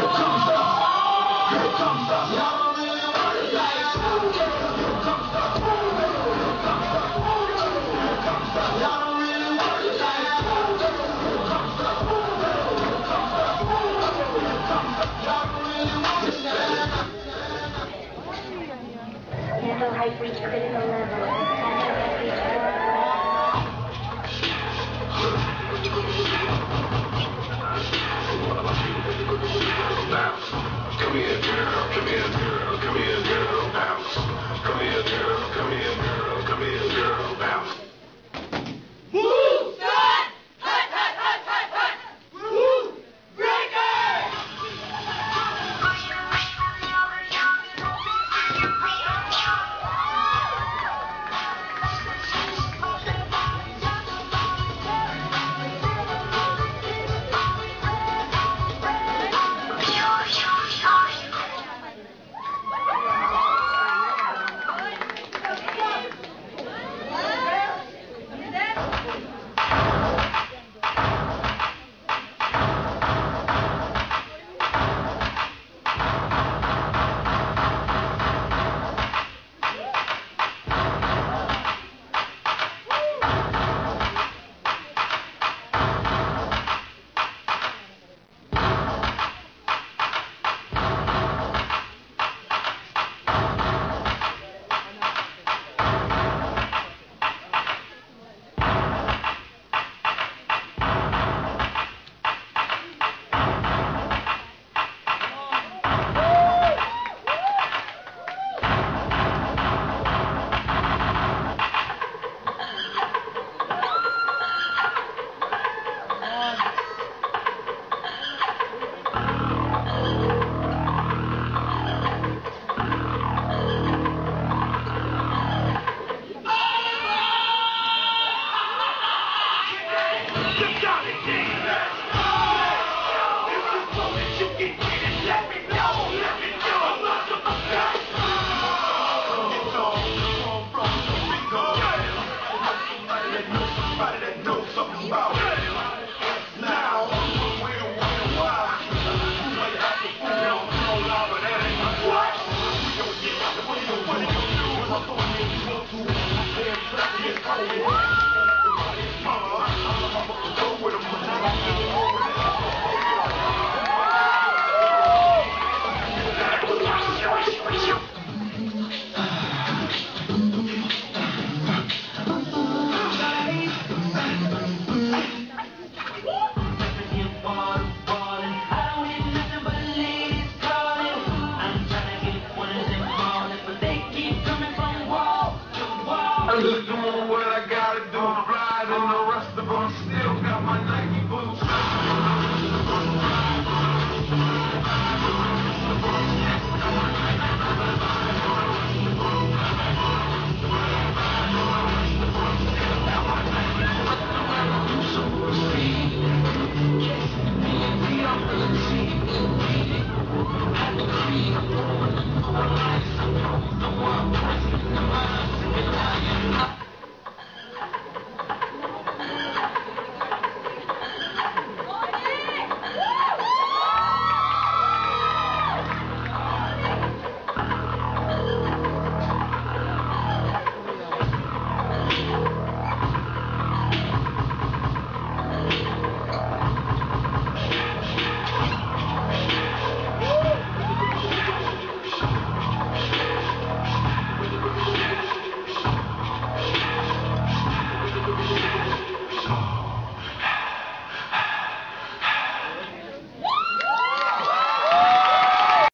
comes the, here comes the, y'all don't really want it like that. Y'all don't really want it like that. Y'all don't really want it like that. High girl, come here, girl, come here, girl, bounce. Come here, girl, come here. Friday night. فاهجروهن